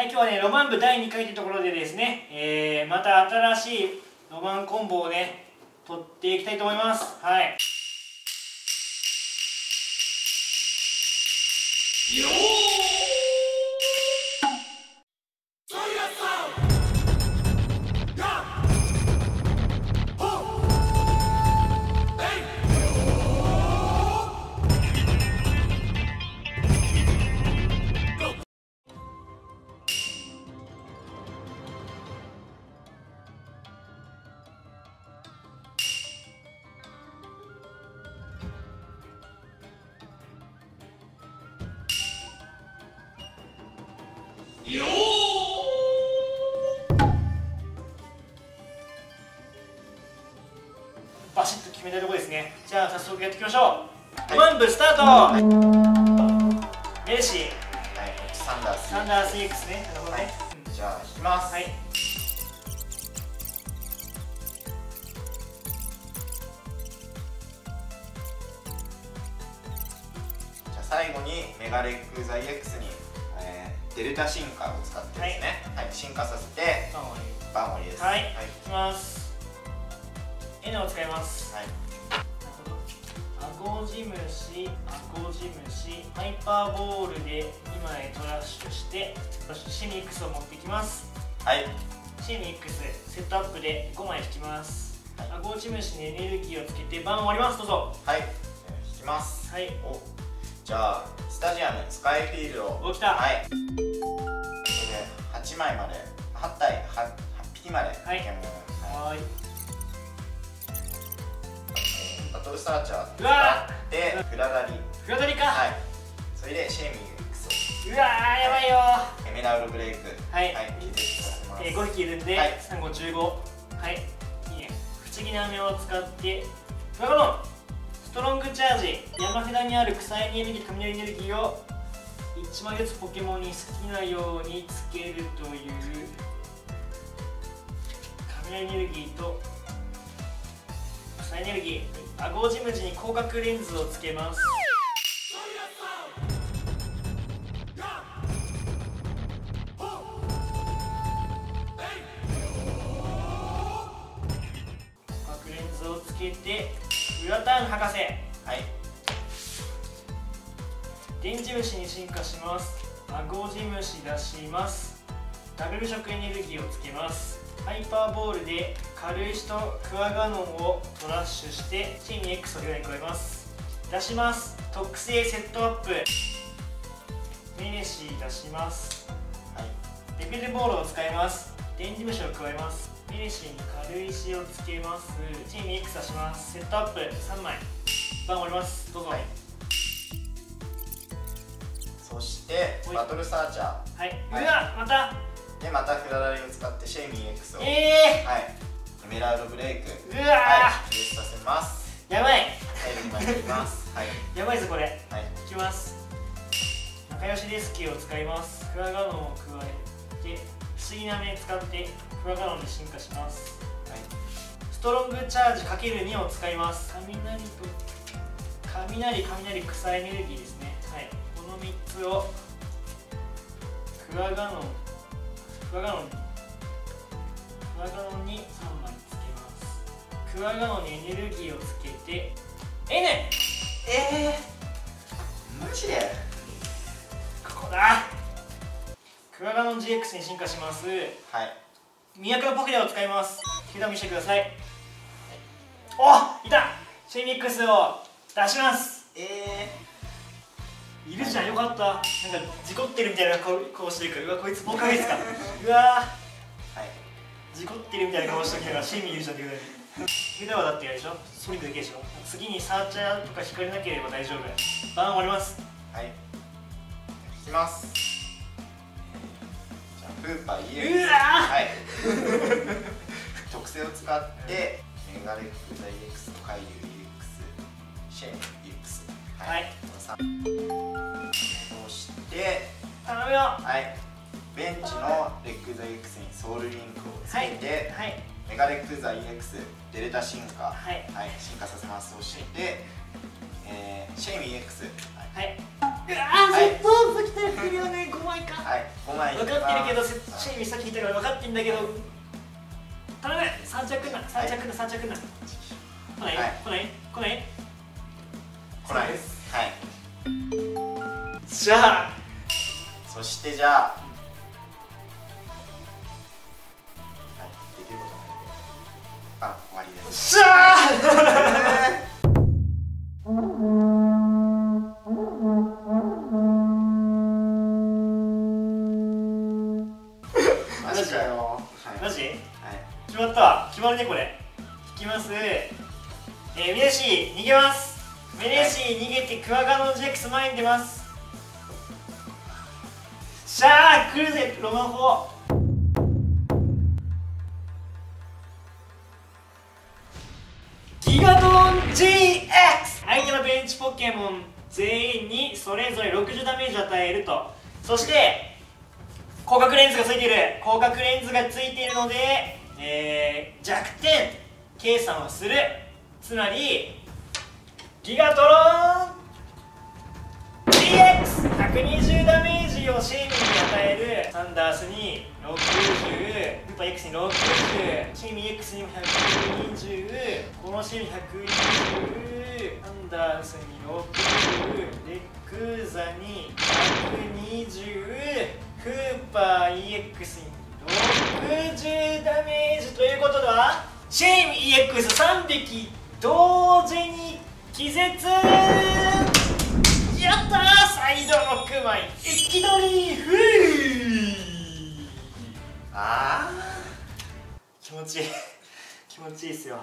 はい今日はねロマン部第2回というところでですね、えー、また新しいロマンコンボをね取っていきたいと思います。はい。よーねじゃあ早速やっていきましょう、はい、部スタート、はい、メルシー、はい、サンダースサンダース EX ね。なるほどね、はい、じゃあ引きます。はい。じゃあ最後にメガレックザ EX に、えー、デルタ進化を使ってですね、はい、はい、進化させて番終わりです。はい、はい、いきます。N を使います。はいなるほどアゴジムシアゴジムシハイパーボールで2枚トラッシュしてそしてシミックスを持っていきます。はい。シェイミ EXセットアップで5枚引きます、はい、アゴジムシにエネルギーをつけて番終わります。どうぞ。はい。引きます。はい。お。じゃあスタジアムスカイフィールド。をきた。はい。これで8枚まで8体 8, 8匹まではい。はいトルサーチャーうわでフラダリフラダリか。はい。それでシェーミングクソ。うわーやばいよ。エメラルドブレイク。はい、はい、えー、5匹いるんで、はい、3 5 15はい。いいね。不思議な目を使ってドラゴン。ストロングチャージ。山札にある草エネルギー雷エネルギーを1枚ずつポケモンに好きなようにつけるという雷エネルギーと草エネルギーアゴジムジに広角レンズをつけます。広角レンズをつけてウラタン博士。はい。電磁虫に進化します。アゴジムシ出します。ダブル食エネルギーをつけます。ハイパーボールで軽石とクワガノンをトラッシュしてチーム X を加えます。出します。特製セットアップ。メネシー出します、はい、レベルボールを使います。電磁虫を加えます。メネシーに軽石をつけます。チーム X 出します。セットアップ。3枚。番折ります。どうぞ、はい、そしてバトルサーチャー。はい、はい、うわまた。でまたフラダリを使ってシェイミー X を。えー、はい。エメラルドブレイク。うわはいさせます。やばい。はい2枚いきます。はい。やばいぞこれ。はい。いきます。仲良しレスキューを使います。クワガノンを加えて不思議な目使ってクワガノンに進化します。はい。ストロングチャージ ×2 を使います。雷と。雷雷草エネルギーですね。はい。この3つをクワガノンクワガノンクワガノンに3枚つけますクワガノンにエネルギーをつけて N! えー、マジで？ここだ。クワガノン GX に進化します。はい。魅惑のポケラを使います。手紙してください、はい、おいた。シェミックスを出します。えー、いるじゃん。よかった。なんか事故ってるみたいな顔顔してるから。うわこいつボカですか。うわはい。事故ってるみたいな顔してきたからシェミいるじゃんってくらいヘダはだってやるでしょ。ソリッドだけでしょ次にサーチャーとか引かれなければ大丈夫。バン終わります。はい。引きます。じゃあフーパー EX うわはい。特性を使ってメガレックザ EX と海流 EX シェーン EX はい、はい、そして頼むよ。はい。ベンチのレックザ EX にソウルリンクをつけて、はい。はい、メガレックザ EX デルタ進化、はい。はい、進化させますそして、えー、シェイミー EX はい、あセットアップ来たやつよね。5枚か。はい。5枚分かってるけどシェイミーさっき言ったから分かってんだけど。頼む。3着な3着な3着な来ない、来ない？来ない？来ないはい。じゃあ。そしてじゃあしゃマジかよ、マジ、はい、決まった。決まるねこれ引きますえー、ミネシー逃げますミネシー逃げてクワガノ GX 前に出ますしゃあ来るぜロマンチポケモン全員にそれぞれ60ダメージを与えると。そして広角レンズがついている。広角レンズがついているので、えー、弱点計算をする。つまりギガトロン120ダメージをシェイミンに与えるサンダースに60ルーパー X に60シェイミン X にも120このシェイミン120サンダースに60レックザに120フーパー EX に60ダメージということではシェイミン EX3 匹同時に気絶。やったサイドのクマイき取りふあー気持ちいい。気持ちいいっすよ。